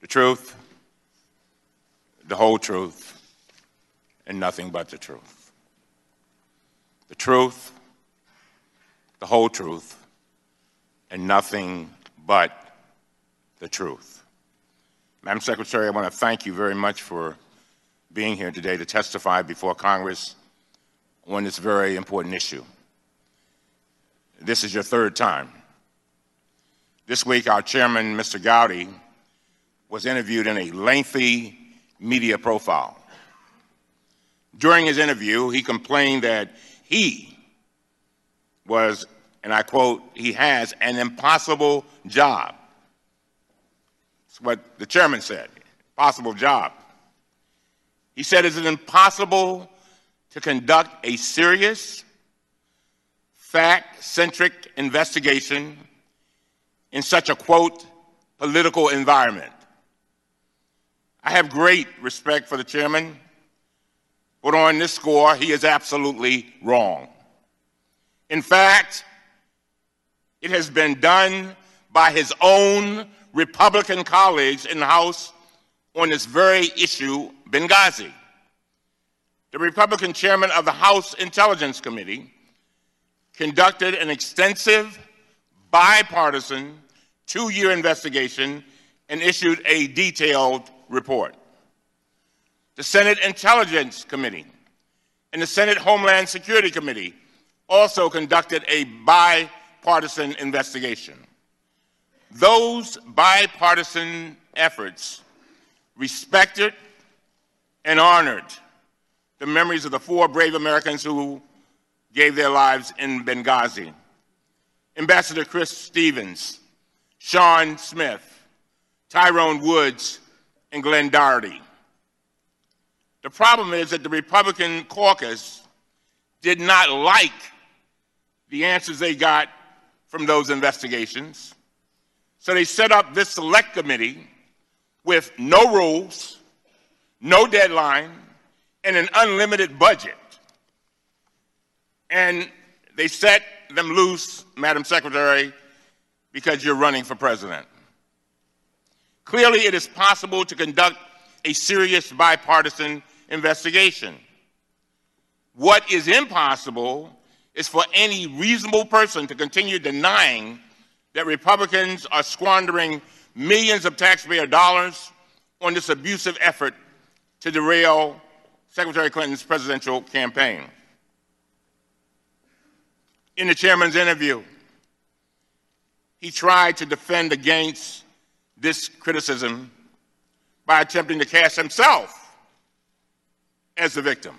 the truth, the whole truth, and nothing but the truth. The truth, the whole truth, and nothing but the truth. Madam Secretary, I want to thank you very much for being here today to testify before Congress on this very important issue. This is your third time. This week, our chairman, Mr. Gowdy, was interviewed in a lengthy media profile. During his interview, he complained that he was, and I quote, he has an impossible job. That's what the chairman said, impossible job. He said, is it impossible to conduct a serious, fact-centric investigation in such a, quote, political environment? I have great respect for the chairman, but on this score, he is absolutely wrong. In fact, it has been done by his own Republican colleagues in the House on this very issue, Benghazi. The Republican chairman of the House Intelligence Committee conducted an extensive, bipartisan, two-year investigation and issued a detailed report. The Senate Intelligence Committee and the Senate Homeland Security Committee also conducted a bipartisan investigation. Those bipartisan efforts respected and honored the memories of the four brave Americans who gave their lives in Benghazi. Ambassador Chris Stevens, Sean Smith, Tyrone Woods, and Glenn Doherty. The problem is that the Republican caucus did not like the answers they got from those investigations. So they set up this select committee with no rules, no deadline, and an unlimited budget. And they set them loose, Madam Secretary, because you're running for president. Clearly, it is possible to conduct a serious bipartisan investigation. What is impossible is for any reasonable person to continue denying that Republicans are squandering millions of taxpayer dollars on this abusive effort to derail Secretary Clinton's presidential campaign. In the chairman's interview, he tried to defend against this criticism by attempting to cast himself as the victim.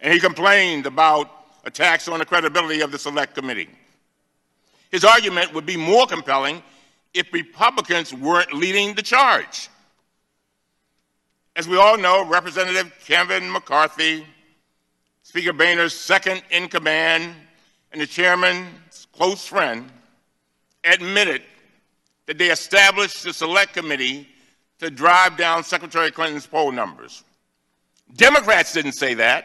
And he complained about attacks on the credibility of the Select Committee. His argument would be more compelling if Republicans weren't leading the charge. As we all know, Representative Kevin McCarthy, Speaker Boehner's second in command, and the chairman's close friend admitted that they established the select committee to drive down Secretary Clinton's poll numbers. Democrats didn't say that.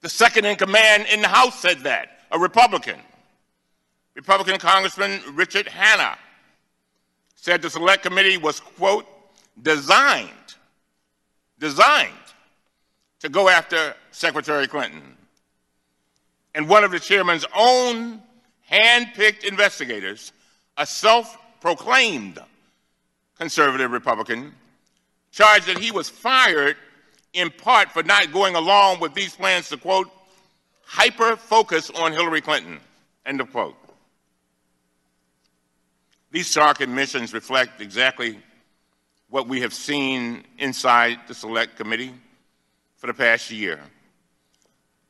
The second in command in the House said that, a Republican. Republican Congressman Richard Hanna said the select committee was, quote, designed, designed to go after Secretary Clinton. And one of the chairman's own hand-picked investigators, a self proclaimed conservative Republican, charged that he was fired in part for not going along with these plans to, quote, hyper focus on Hillary Clinton, end of quote. These stark admissions reflect exactly what we have seen inside the Select Committee for the past year.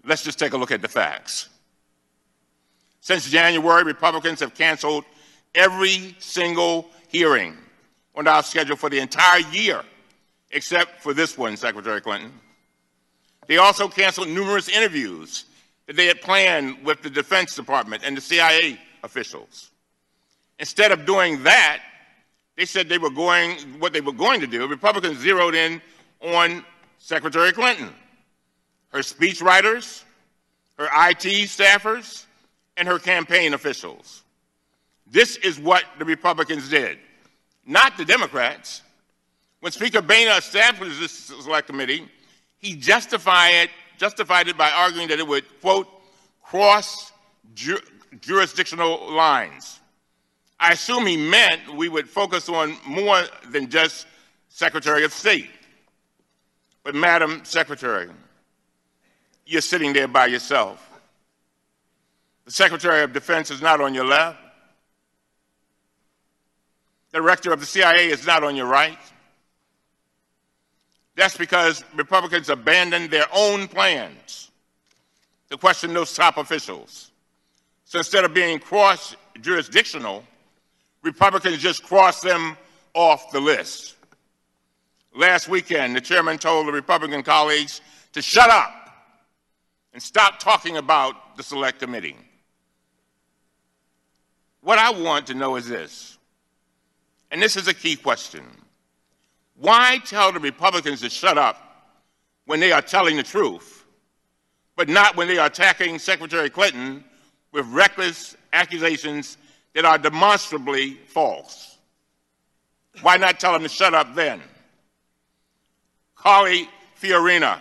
Let's just take a look at the facts. Since January, Republicans have canceled every single hearing on our schedule for the entire year, except for this one, Secretary Clinton. They also canceled numerous interviews that they had planned with the Defense Department and the CIA officials. Instead of doing that, they said they were going, what they were going to do, Republicans zeroed in on Secretary Clinton, her speechwriters, her IT staffers, and her campaign officials. This is what the Republicans did. Not the Democrats, When Speaker Boehner established this select committee, he justified it, justified it by arguing that it would, quote, cross ju jurisdictional lines. I assume he meant we would focus on more than just Secretary of State. But, Madam Secretary, you're sitting there by yourself. The Secretary of Defense is not on your left. Director of the CIA is not on your right. That's because Republicans abandoned their own plans to question those top officials. So instead of being cross jurisdictional, Republicans just crossed them off the list. Last weekend, the chairman told the Republican colleagues to shut up and stop talking about the select committee. What I want to know is this, and this is a key question. Why tell the Republicans to shut up when they are telling the truth, but not when they are attacking Secretary Clinton with reckless accusations that are demonstrably false. Why not tell them to shut up then? Carly Fiorina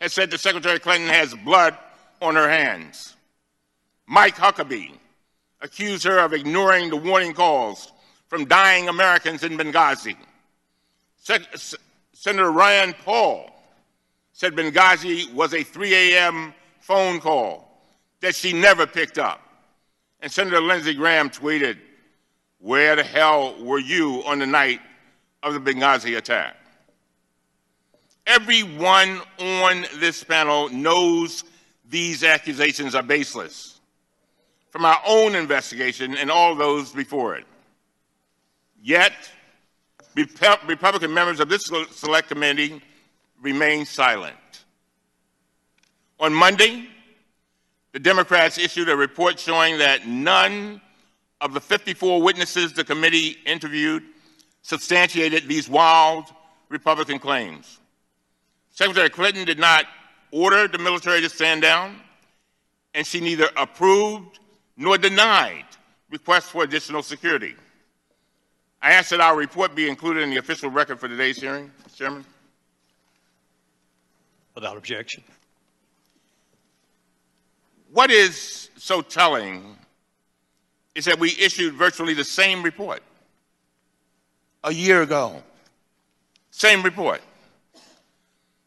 has said that Secretary Clinton has blood on her hands. Mike Huckabee accused her of ignoring the warning calls from dying Americans in Benghazi. Senator Rand Paul said Benghazi was a 3 a.m. phone call that she never picked up. And Senator Lindsey Graham tweeted, Where the hell were you on the night of the Benghazi attack? Everyone on this panel knows these accusations are baseless from our own investigation and all those before it. Yet, Republican members of this select committee remain silent. On Monday, the Democrats issued a report showing that none of the 54 witnesses the committee interviewed substantiated these wild Republican claims. Secretary Clinton did not order the military to stand down, and she neither approved nor denied requests for additional security. I ask that our report be included in the official record for today's hearing, Mr. Chairman. Without objection. What is so telling is that we issued virtually the same report a year ago. Same report.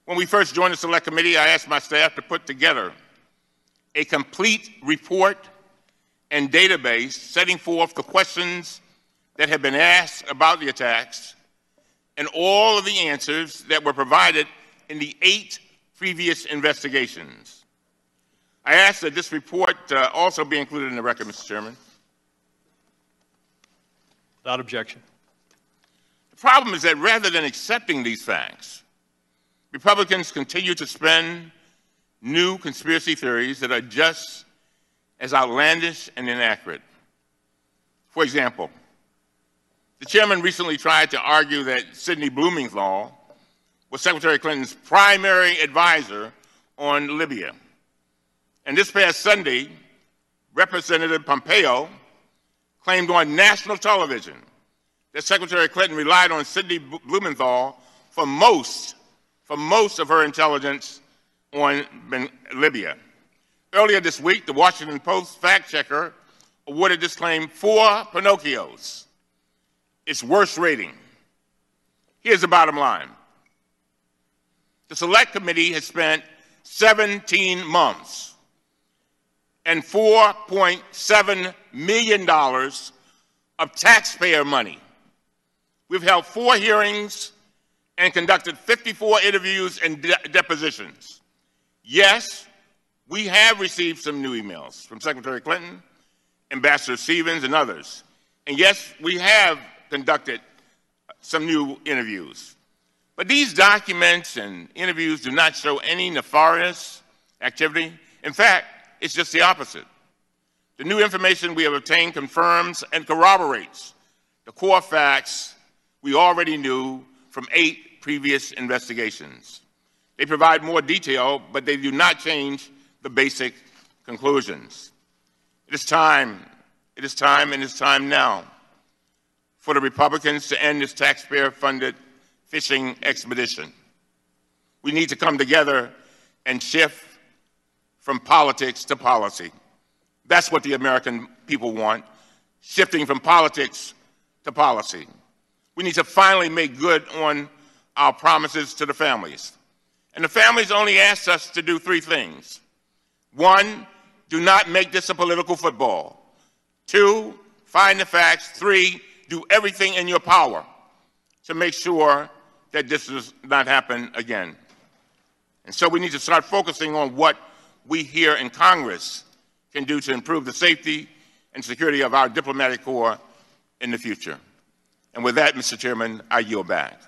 When we first joined the Select Committee, I asked my staff to put together a complete report and database setting forth the questions that have been asked about the attacks and all of the answers that were provided in the eight previous investigations. I ask that this report uh, also be included in the record, Mr. Chairman. Without objection. The problem is that rather than accepting these facts, Republicans continue to spin new conspiracy theories that are just as outlandish and inaccurate. For example, the chairman recently tried to argue that Sidney Blumenthal was Secretary Clinton's primary advisor on Libya. And this past Sunday, Representative Pompeo claimed on national television that Secretary Clinton relied on Sidney Blumenthal for most, for most of her intelligence on Libya. Earlier this week, the Washington Post fact checker awarded this claim four Pinocchios, its worst rating. Here's the bottom line. The Select Committee has spent 17 months and $4.7 million of taxpayer money. We've held four hearings and conducted 54 interviews and de depositions. Yes, we have received some new emails from Secretary Clinton, Ambassador Stevens, and others. And yes, we have conducted some new interviews. But these documents and interviews do not show any nefarious activity. In fact, it's just the opposite. The new information we have obtained confirms and corroborates the core facts we already knew from eight previous investigations. They provide more detail, but they do not change the basic conclusions. It is time, it is time, and it is time now for the Republicans to end this taxpayer funded fishing expedition. We need to come together and shift from politics to policy. That's what the American people want shifting from politics to policy. We need to finally make good on our promises to the families. And the families only asked us to do three things. One, do not make this a political football. Two, find the facts. Three, do everything in your power to make sure that this does not happen again. And so we need to start focusing on what we here in Congress can do to improve the safety and security of our diplomatic corps in the future. And with that, Mr. Chairman, I yield back.